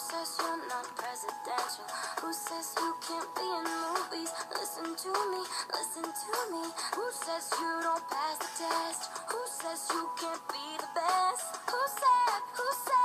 says you're not presidential? Who says you can't be in movies? Listen to me, listen to me. Who says you don't pass the test? Who says you can't be the best? Who said, who said?